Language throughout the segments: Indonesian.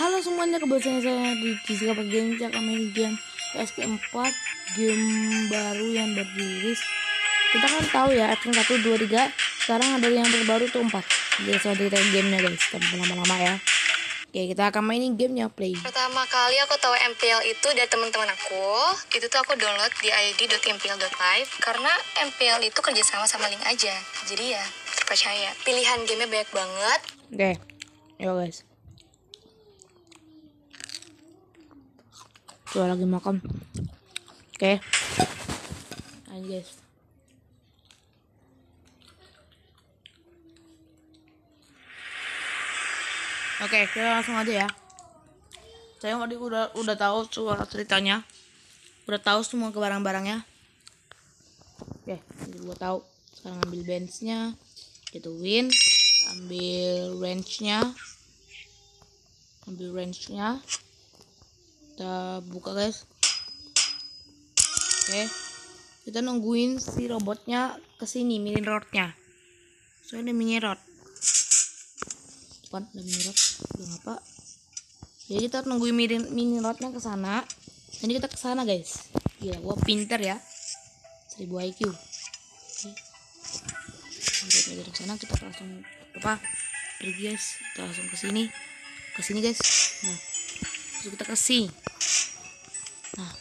Halo semuanya, kebetulan saya di Jessica Game akan main game PSP4 game baru yang beriris. Kita kan tahu ya, action 1, 2, 3 Sekarang ada yang terbaru tuh 4 Jadi saya cerita gamenya guys, tanpa lama-lama ya Oke, kita akan mainin gamenya play Pertama kali aku tahu MPL itu dari teman-teman aku. Itu tuh aku download di id.mpl.live karena MPL itu kerjasama sama Link aja. Jadi ya terpercaya. Pilihan gamenya banyak banget. Oke, yuk guys Coba lagi makan Oke Ayo guys Oke, kita langsung aja ya. Saya tadi udah udah tahu suara ceritanya. Udah tahu semua ke barang-barangnya. Oke, jadi gua tahu. Sekarang ambil benchnya, gituin, ambil wrenchnya, ambil wrenchnya. Kita buka guys. Oke, kita nungguin si robotnya ke sini, mini rodnya. Soalnya ada mini rod. Depan ada mini rod. Belum apa? Jadi kita nungguin mini, mini rodnya ke sana. Jadi kita ke sana guys. Gila gua pinter ya. 1000 IQ oke. Kita dari sana kita langsung apa? Pergi guys. Kita langsung ke sini. Ke sini guys. Nah terus kita ke sini nah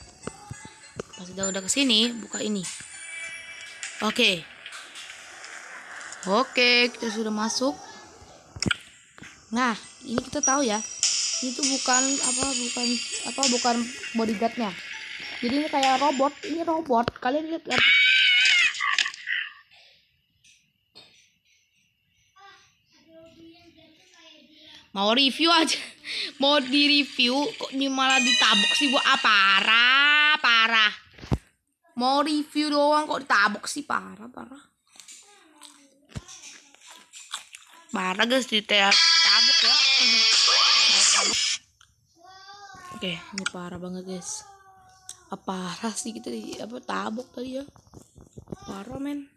pas udah ke sini buka ini oke oke kita sudah masuk Nah, ini kita tahu ya. Itu bukan apa bukan apa bukan bodyguardnya. Jadi ini kayak robot, ini robot. Kalian lihat Mau review aja. Mau di review kok ini malah ditabok sih gua ah, parah, parah. Mau review doang kok ditabok sih parah, parah. Parah guys di tabok ya. Oke, ini parah banget guys. Apa parah sih kita di apa tabok tadi ya? Parah men.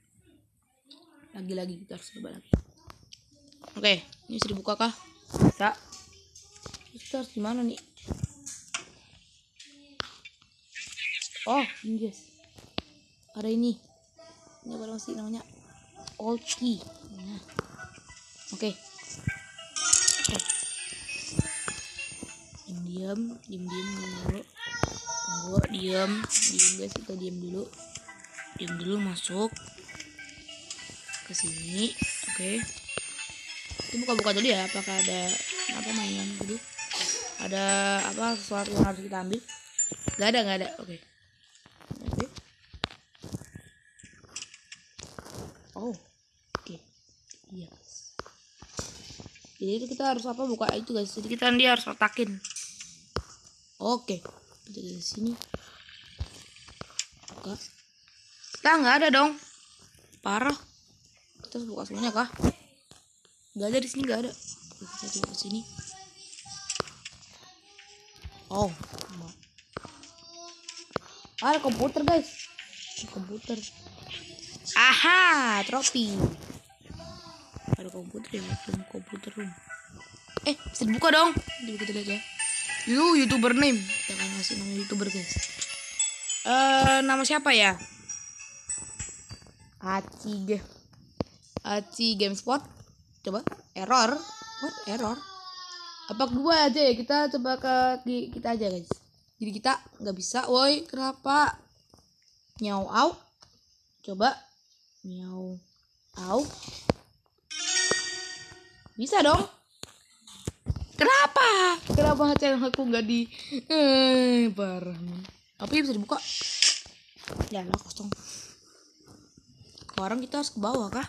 Lagi-lagi kita harus coba lagi. Oke, ini sudah dibuka kah? Bisa. Kita harus gimana nih? Oh, guys. Ada ini. Ini apa sih namanya? Old key. Nah. Oke. Diam, diam, diam, diam dulu. Tunggu, diam, diam guys, kita diam dulu. Diam dulu masuk ke sini. Oke. Itu buka-buka dulu ya, apakah ada apa mainan dulu? Ada apa sesuatu yang harus kita ambil? Gak ada, gak ada. Oke. Oke. Oh, oke. Iya. Jadi kita harus apa buka itu guys. Jadi kita dia harus letakin. Oke. Kita dari sini. Buka. Kita nggak ada dong. Parah. Kita buka semuanya kah? Nggak ada di sini nggak ada. Kita coba ke sini. Oh. Ah, ada komputer guys. Komputer. Aha, trofi ada komputer ya room komputer room eh bisa dibuka dong kita lihat ya Yo, youtuber name kita akan ngasih nama youtuber guys eh nama siapa ya Aci Aci Gamespot coba error what error apa gua aja ya kita coba ke ki- kita aja guys jadi kita nggak bisa woi kenapa nyau au coba nyau au bisa dong. Kenapa? Kenapa channel aku nggak di eh parah. Apa ya bisa dibuka? Ya lah kosong. Sekarang kita harus ke bawah kah?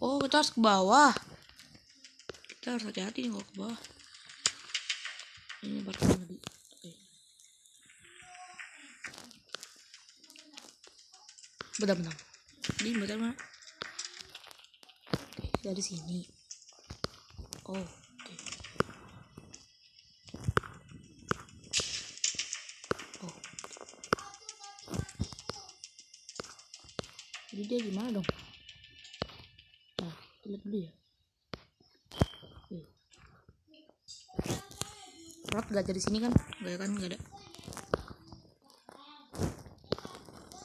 Oh kita harus ke bawah. Kita harus hati-hati nih kalau ke bawah. Ini baru tadi. Oke. Bentar bentar. Ini bentar mana? Dari sini. Oh, oke. Oh. Jadi dia gimana dong? Nah, lihat dulu ya. Gak ada di sini kan? Gak kan? Gak ada.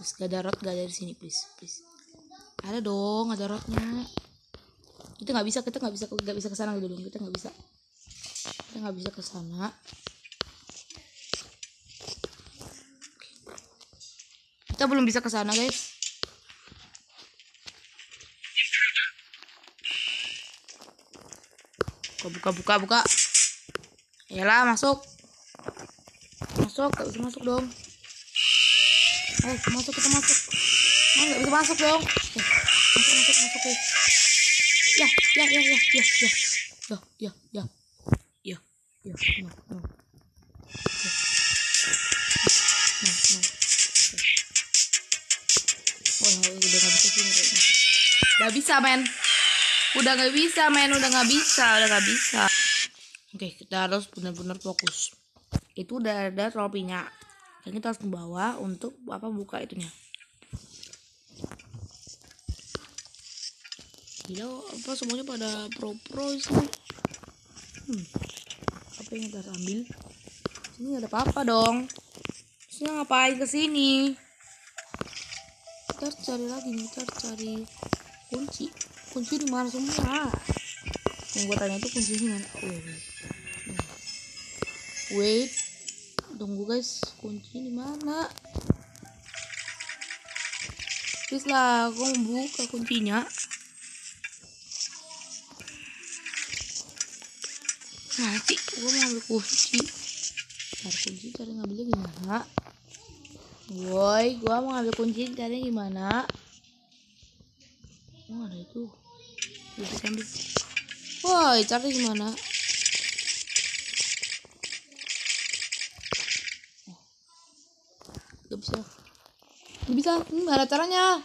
Terus gak ada rot gak ada di sini please please. Ada dong ada rotnya kita nggak bisa kita nggak bisa nggak bisa ke sana dulu kita nggak bisa. Kita nggak bisa ke sana. Kita belum bisa ke sana guys. Buka buka buka buka Yalah masuk. Masuk, gak bisa masuk dong. Eh, masuk kita masuk. Nah, gak bisa masuk dong. Eh, masuk masuk masuk. Eh. Ya, ya, ya, ya, ya, ya. Ya, ya, ya. Ya, ya, no, no. Ya. Udah bisa. Gak bisa, men. Udah gak bisa, men. Udah gak bisa, udah gak bisa oke kita harus benar-benar fokus. Itu udah ada tropinya. Dan kita harus membawa untuk apa buka itunya. Gila apa semuanya pada pro pro sih? Hmm. apa yang kita ambil? Sini ada apa-apa dong. Sini ngapain ke sini? Kita cari lagi kita cari kunci. Kunci di mana semua? Yang gue tanya itu kunci di mana? Oh, wait. tunggu guys. Kunci di mana? Please lah aku buka kuncinya. Nanti gue mau ambil kunci. Cari kunci cari ngambilnya gimana? Woi gue mau ambil kunci cari gimana? Oh ada itu bisa ambil. Woi cari gimana Oh. Gak bisa Gak bisa hmm, ada caranya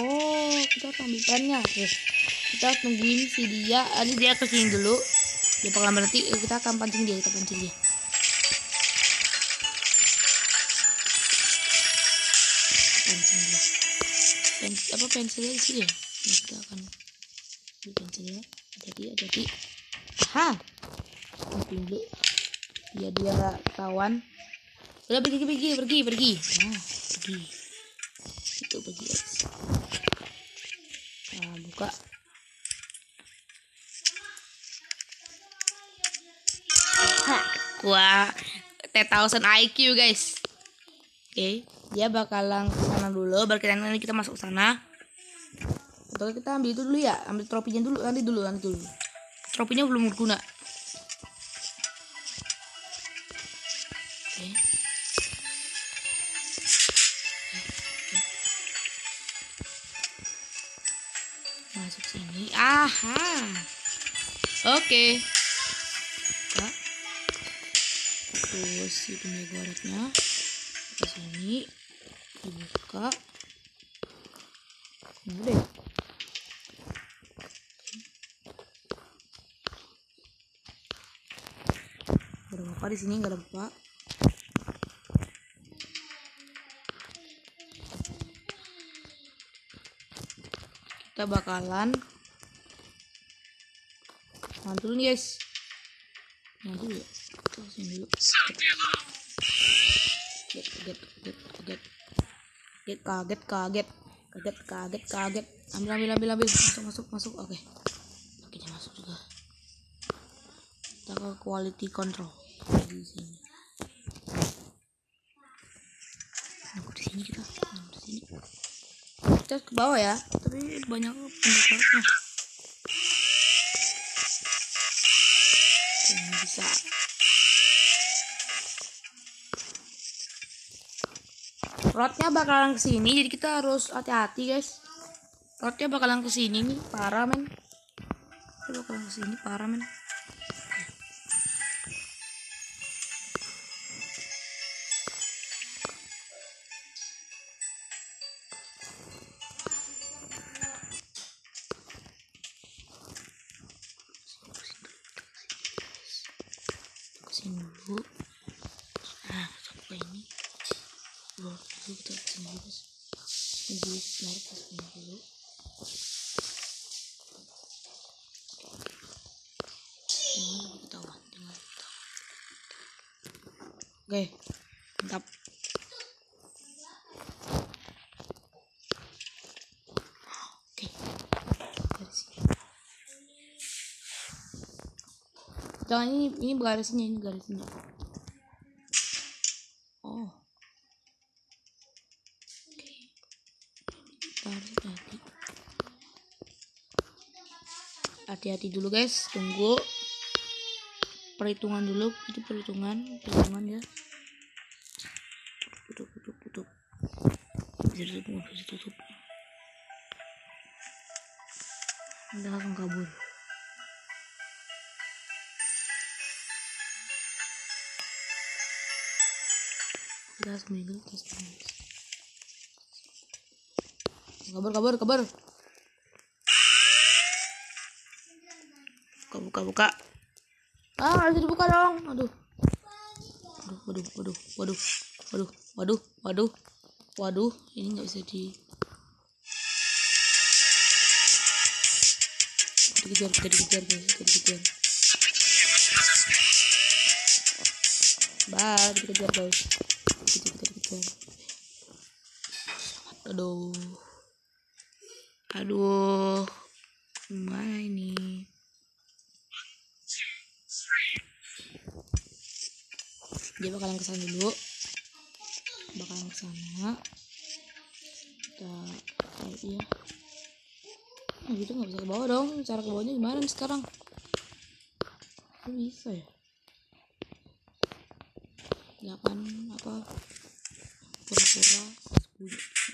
Oh, kita harus ambil bannya. Oke. Kita harus nungguin si dia. Ada dia ke sini dulu. Dia bakal berarti eh, kita akan pancing dia, kita pancing dia. Pancing dia. Pen, apa pensilnya di sini ya? Nah, kita akan pensilnya. Hati-hati, hati-hati. Aha. Biar dia nggak ketahuan. Udah pergi, pergi, pergi, pergi. Nah, pergi. Itu pergi. Nah, buka. Hah, gua 10,000 IQ guys. Oke, dia bakalan ke sana dulu. Baru kita nanti kita masuk sana. Atau kita ambil itu dulu ya, ambil tropinya dulu, nanti dulu, nanti dulu. Tropinya belum berguna. Oke. Buka terus si penyegaratnya ke sini dibuka. Ini deh. Gak ada apa di sini nggak ada apa kita bakalan Tahan nih guys. Nah ya. Terusin dulu. Get, get, get, get. Get kaget, kaget. Kaget, kaget, kaget. Ambil, ambil, ambil, ambil. Masuk, masuk, masuk. Oke. Okay. Oke, masuk juga. Kita ke quality control di sini. aku di sini kita. Nah, di sini. Kita ke bawah ya. Tapi banyak pendekatnya. Nah. Bisa rotnya bakalan ke sini jadi kita harus hati-hati guys. Rotnya bakalan ke sini nih parah men. Bakalan ke sini parah men Oke. Mantap. Oke. Jangan ini ini garisnya ini garisnya. Oh. Hati-hati dulu guys, tunggu perhitungan dulu itu perhitungan perhitungan ya. Tutup tutup tutup. Bisa ditutup nggak bisa ditutup udah langsung kabur. Seminggu dulu tes seminggu kabur kabur kabur. Buka buka buka Ah, harus dibuka dong. Aduh. Waduh, waduh, waduh, waduh, waduh, waduh, waduh, waduh. Ini nggak bisa di. Dikejar, dikejar, dikejar, guys, dikejar. Bah, dikejar guys. Dikejar, dikejar, dikejar. Aduh. Aduh. Bakalan ke sana dulu. Bakalan ke sana. Kita iya. Nah gitu nggak bisa ke bawah dong. Cara ke bawahnya gimana nih sekarang? Kok bisa ya? Ya kan apa? Pura-pura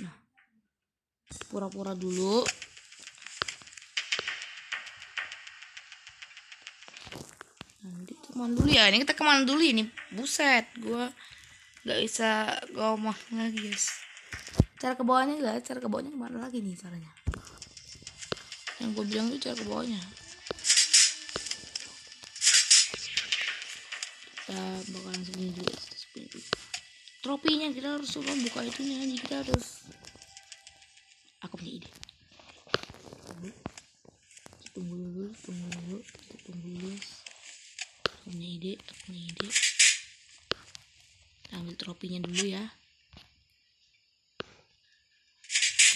nah pura-pura dulu ke mana dulu ya? Ini kita ke mana dulu ini buset gua nggak bisa ngomong lagi guys. Cara ke bawahnya enggak cara ke bawahnya ke mana lagi nih caranya? Yang gue bilang itu cara ke bawahnya. Kita bakalan sembunyi dulu tropinya kita harus buka itunya jadi kita harus aku punya ide tunggu dulu tunggu dulu kita tunggu dulu aku punya ide aku punya ide Kita ambil tropinya dulu ya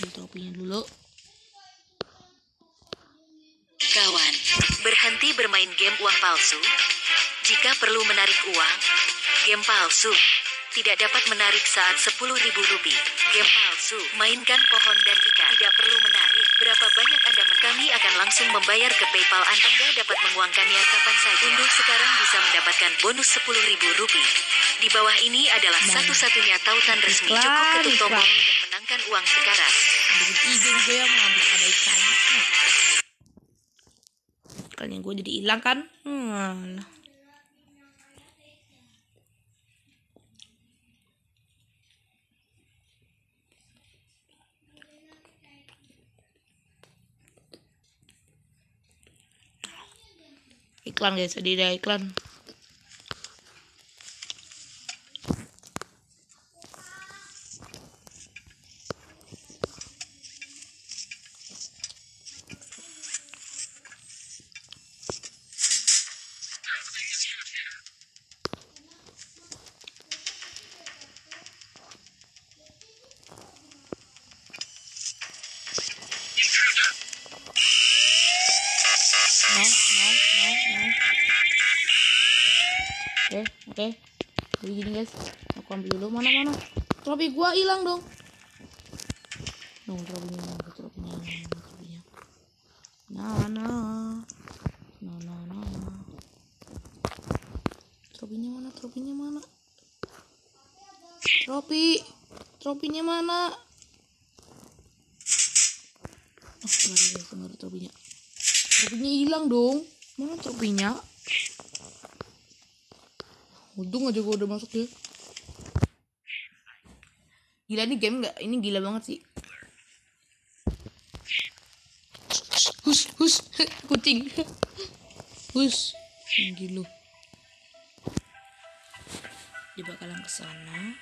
ambil tropinya dulu Kawan, berhenti bermain game uang palsu. Jika perlu menarik uang, game palsu tidak dapat menarik saat 10.000 rupiah. Game palsu, mainkan pohon dan ikan. Tidak perlu menarik. Berapa banyak Anda menarik? Kami akan langsung membayar ke PayPal Anda. Anda dapat menguangkannya kapan saja. Unduh sekarang bisa mendapatkan bonus 10.000 rupiah. Di bawah ini adalah Nah. satu-satunya tautan resmi. Iklan, Cukup ketuk tombol dan menangkan uang sekarang. ide gue yang mengambil ada ikannya ikannya gue jadi hilang kan hmm. Iklan guys ada iklan oke oke. Jadi gini guys. Aku ambil dulu. Mana mana? Trofi gua hilang dong. No trofinya trofinya mana trofinya nah nah no no no trofinya mana? Trofinya mana? Trofi trofinya mana? Oh kemarin guys. Kemarin trofinya trofinya hilang dong. Mana trofinya untung aja gua udah masuk ya. Gila ini game nggak ini gila banget sih. Hus hus kucing. Hus gila. Dia bakalan ke sana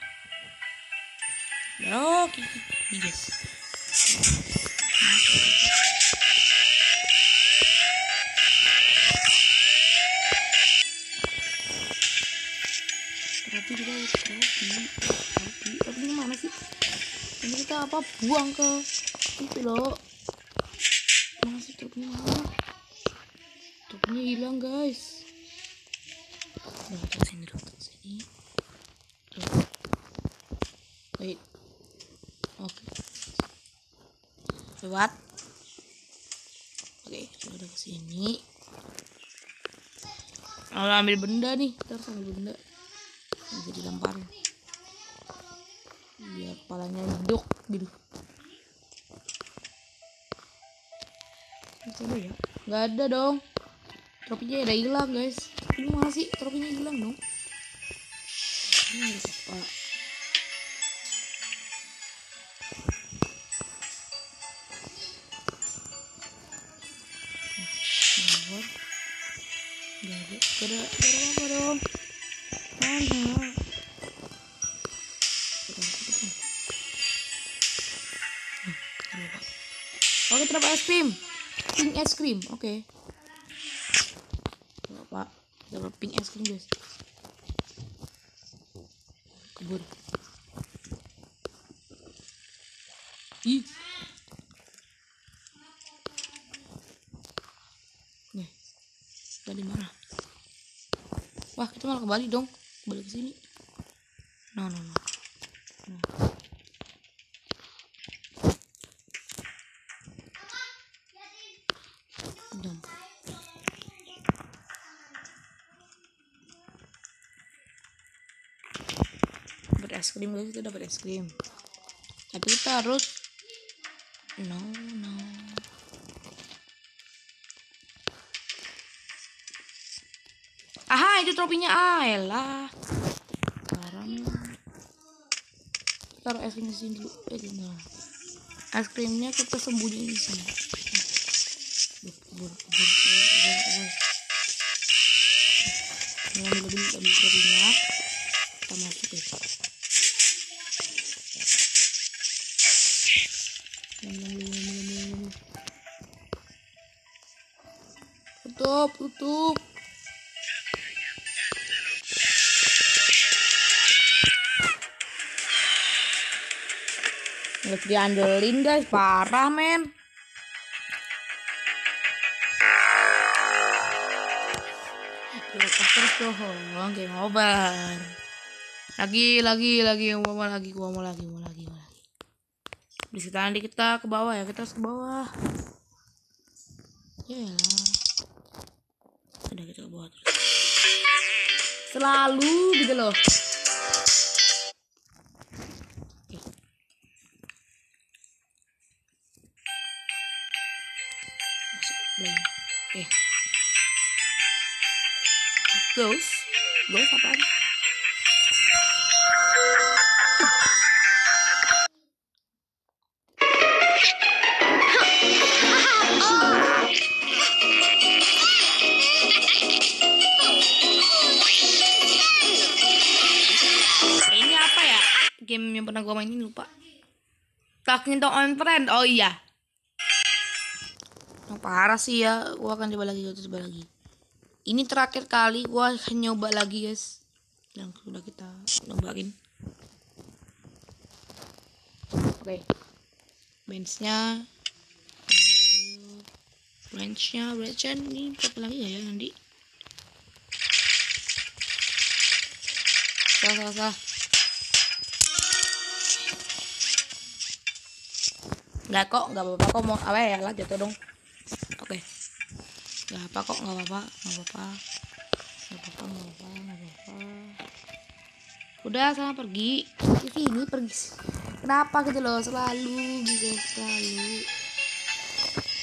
oke ini guys kita harus trofi trofi ini mana sih? Ini kita apa? Buang ke itu loh mana sih trofinya mana trofinya hilang guys. Udah kita sini kita sini. Tuh. wait oke. Lewat. Oke sudah udah ke sini kalau ambil benda nih. Kita harus ambil benda bisa dilemparin. Biar kepalanya hidup gitu. Ada ya? Nggak ada dong. Tropinya udah hilang guys. Ini mana sih tropinya hilang dong. Ini ada apa Nah, Gak ada, gak ada, gak ada apa dong. Mana? Terdapat es krim. Pink es krim, oke. Gak apa, dapat pink es krim guys. Kebun. Ih. Nih. Tadi mana? Wah, kita malah kembali dong. Kembali ke sini. No, no. no. Dong. Dapat es krim guys, kita dapat es krim. Tapi kita harus no, no. Aha, itu tropinya. Ah, elah. Sekarang taruh es krim di sini dulu. Eh, mana? Es krimnya kita sembunyiin di sini. Kebur, kebur. Diandelin guys, parah men. Dilepas terus dong, game over. Lagi, lagi, lagi, mau mau lagi, gua mau lagi, mau lagi, mau lagi. Di situ nanti kita ke bawah ya, kita ke bawah. Ya. Udah kita ke bawah terus. Selalu gitu loh. Friend oh iya. Yang parah sih ya gua akan coba lagi gua coba lagi. Ini terakhir kali gua akan nyoba lagi guys. Yang sudah kita nyobain oke. Benchnya. Benchnya benchnya ini berapa lagi ya nanti salah salah salah nggak kok nggak apa-apa? Kok mau apa ya? Lah jatuh dong. Oke. Nggak apa kok nggak apa-apa. Nggak apa-apa. Nggak apa-apa nggak apa-apa nggak apa-apa. Udah sana pergi. Ke sini pergi. Kenapa gitu loh? Selalu gitu selalu.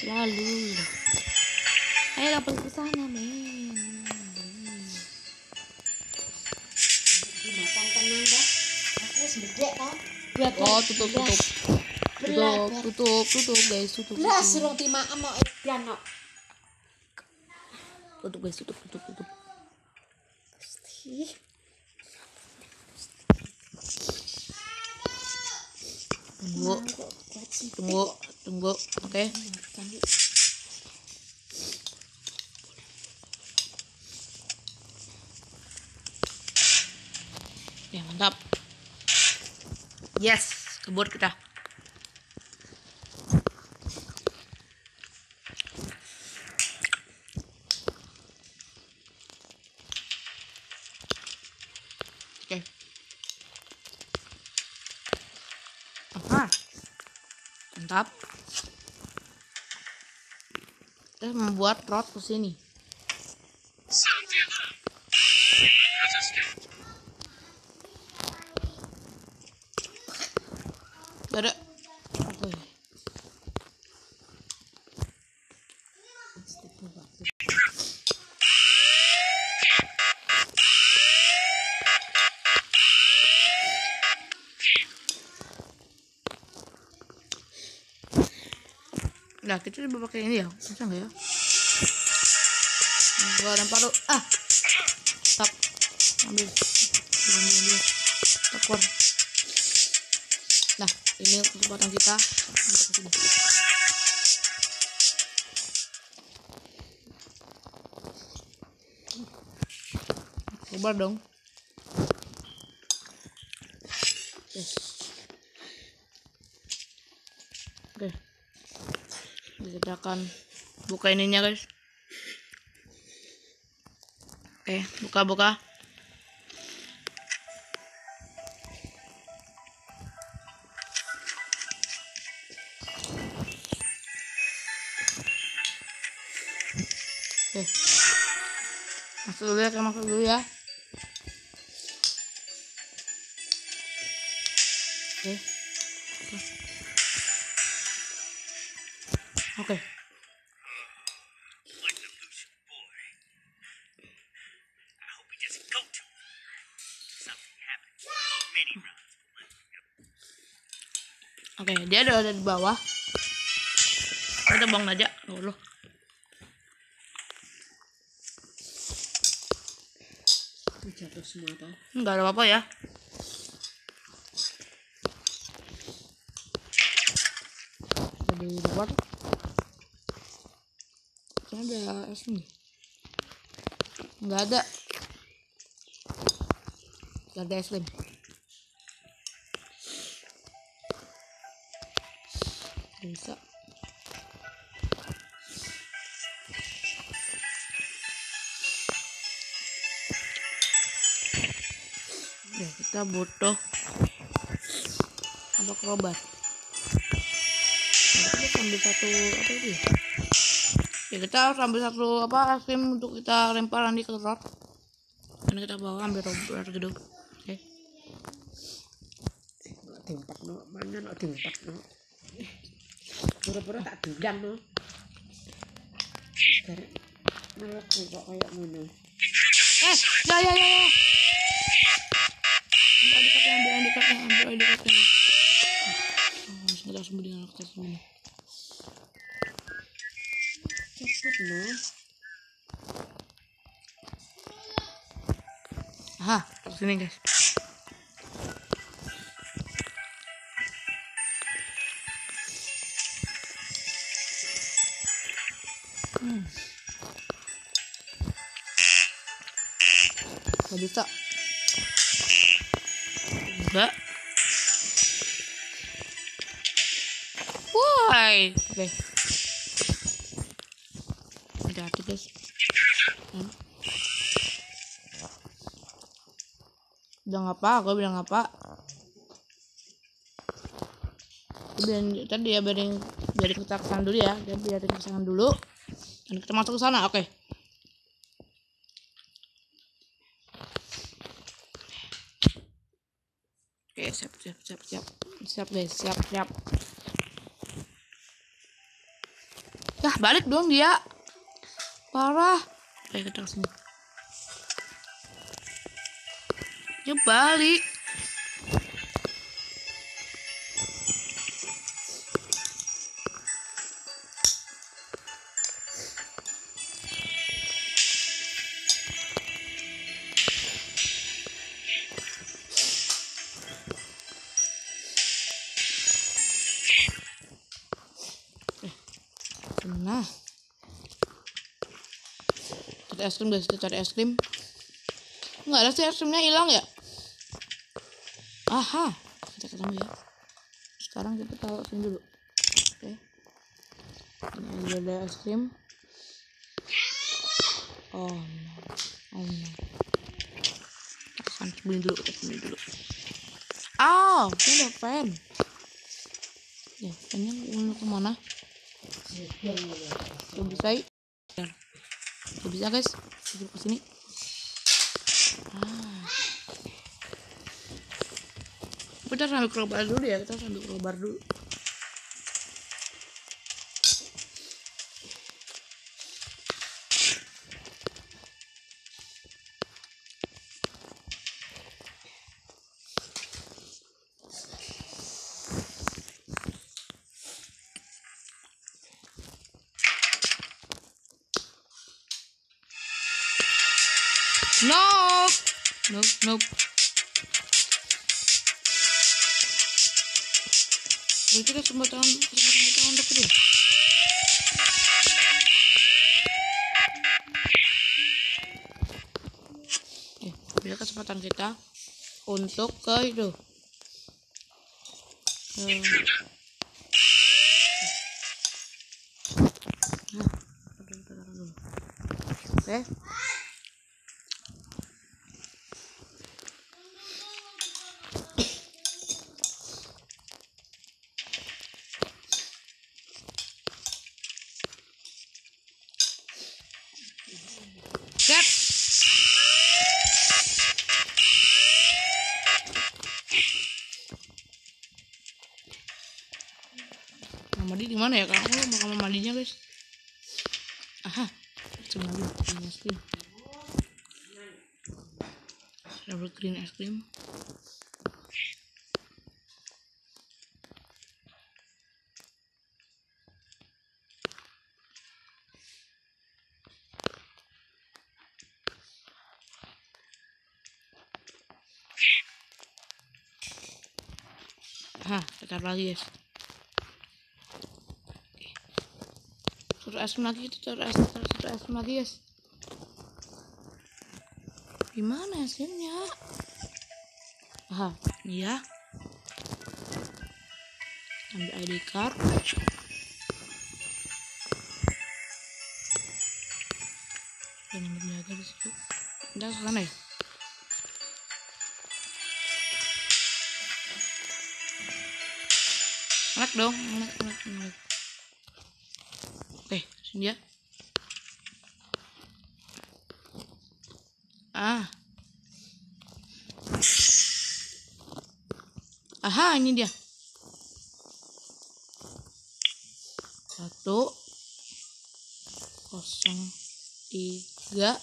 Selalu. Ayo lah pergi ke sana men. Makan tenang dah aku wis bedek tau Belas, oh tutup tutup tutup tutup tutup guys tutup tutup. suruh timaan mau edan no tutup guys tutup tutup tutup tunggu tunggu tunggu oke yuk. ya mantap Yes, kebut kita. Oke. Aha. Mantap. Kita membuat rot ke sini. Gak. Kita coba pakai ini ya. Bisa nggak ya? Gua lempar dulu. Ah. Stop. Ambil. Ambil, ambil. Stop. Nah, ini kesempatan kita. Coba dong. Yes. Oke. Kita akan buka ininya, guys. Oke, buka-buka. Oke. Masuk dulu ya, masuk dulu ya. Oke, dia ada ada di bawah. Kita bangun aja dulu. Itu jatuh semua. Enggak ada apa-apa ya. Di luar. Kayaknya ada es nih. Enggak ada. Enggak ada es krim. Bisa. Ya, kita butuh apa kerobat. Nah, kita ambil satu apa itu ya? Ya kita harus ambil satu apa es krim untuk kita lempar nanti ke rot. Ini kita bawa ambil robot gitu. Oke. Nak diempat no, mana nak diempat no. Pura-pura tak dendam no. Garek meleku kok kayak ngono. Eh, ya ya ya. ya. Ambil dekatnya, ambil dekatnya, ambil dekatnya. Oh, kita sembunyi, kita sembunyi. Cepet no. Aha, sini guys. Gak bisa. Enggak. Why? Oke. Hati-hati guys. Hmm. bilang apa gue bilang apa bilang tadi ya biarin biarin kita ke sana dulu ya biarin ke sana dulu dan kita masuk ke sana oke oke siap siap siap siap. Siap guys siap siap. Yah balik dong dia. Parah. Oke kita ke sini dia balik es krim guys, kita cari es krim. Nggak ada sih es krimnya hilang ya? Aha, kita serem ya. Sekarang kita taruh sini dulu. Oke. Ini aja ada es krim. Oh no. Oh no. Akan beli dulu kita beli dulu. Oh ini ada pen ya pennya mau ke mana? Gak bisa Gak bisa guys. Duduk ke sini. Ah. kita sambil keluar dulu ya. Kita sambil keluar dulu Nope. Nope, nope. Kita kesempatan kesempatan kita untuk itu. Eh, ini kesempatan kita untuk ke itu. Eh, Double green es krim. Hah, tekan lagi guys. Suruh es lagi, suruh es, lagi guys. Gimana es krimnya? Aha, ini ya. Ambil ID card. Jangan berjaga di situ. Ke sana ya? Ngelek dong, ngelek, ngelek, ngelek. Oke, sini dia. Ah. Aha, ini dia. Satu. Kosong. Tiga.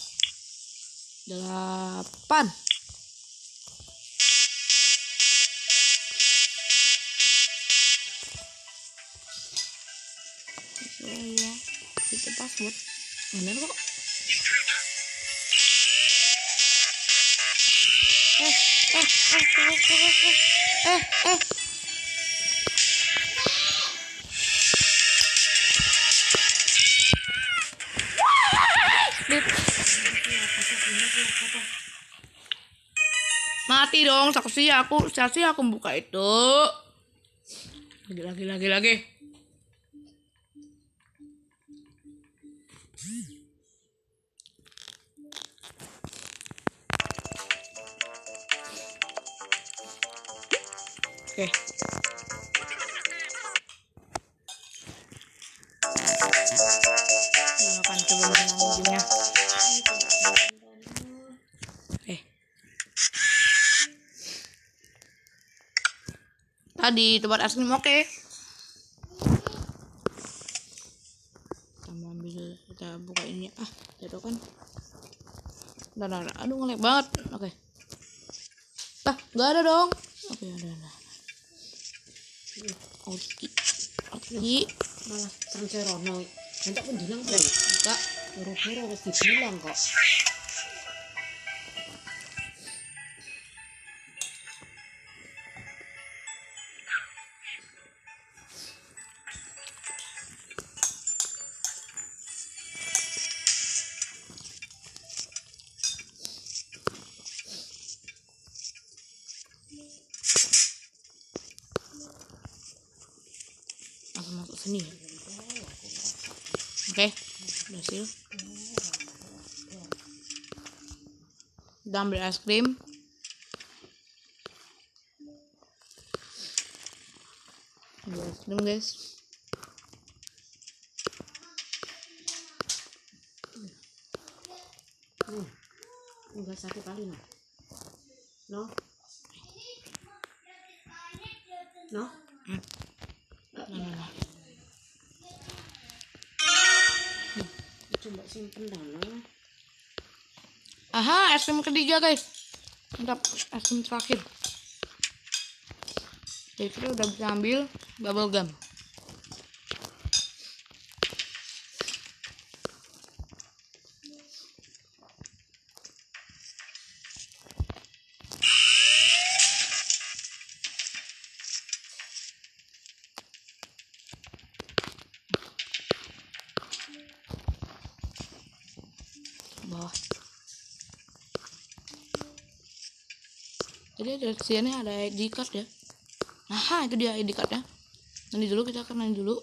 Delapan. Iya, itu password. Mati dong saksi aku saksi aku buka itu. Lagi lagi lagi lagi. Oke. Kita akan coba menang. Oke. Tadi tempat es krim oke. Kita mau ambil kita buka ini ah jatuh kan. Nah, nah, nah. aduh ngelek banget. Oke. Ah, nggak ada dong. Oke, ada, ada. Ki malah terus ora ono entek pun dilang kok enggak buru-buru wis dibilang kok. Seni. Oke berhasil. Kita ambil es krim. Ambil es krim guys. Enggak satu kali no. Aha es krim ketiga guys. Mantap es krim terakhir. Jadi kita udah bisa ambil bubble gum jadi ada sini ada ID card ya. Nah itu dia ID cardnya. Nanti dulu kita akan nanti dulu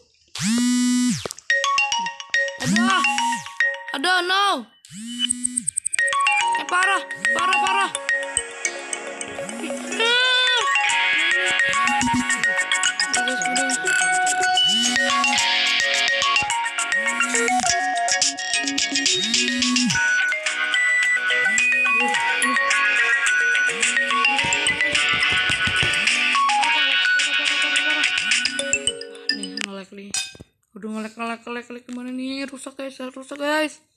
guys rusak guys